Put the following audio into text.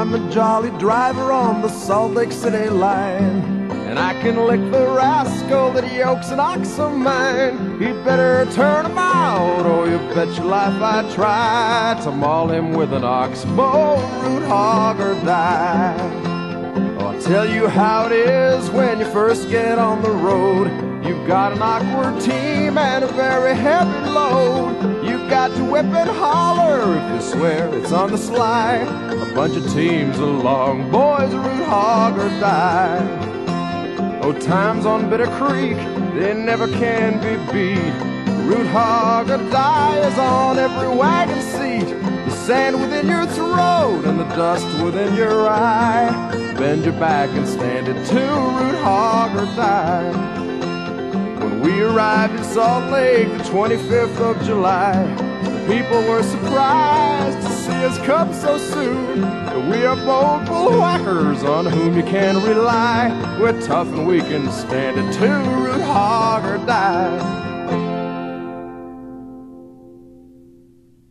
I'm a jolly driver on the Salt Lake City line. And I can lick the rascal that yokes an ox of mine. He'd better turn him out, or you bet your life I'd try to maul him with an oxbow, root hog, or die. Oh, I'll tell you how it is when you first get on the road. You've got an awkward team and a very heavy load. Got to whip and holler if you swear it's on the sly. A bunch of teams along, boys, root hog or die. Oh, times on Bitter Creek, they never can be beat. Root hog or die is on every wagon seat. The sand within your throat and the dust within your eye. Bend your back and stand it to root hog or die. Arrived in Salt Lake the 25th of July, people were surprised to see us come so soon. We are bold bullwhackers on whom you can rely. We're tough and we can stand it to root hog or die.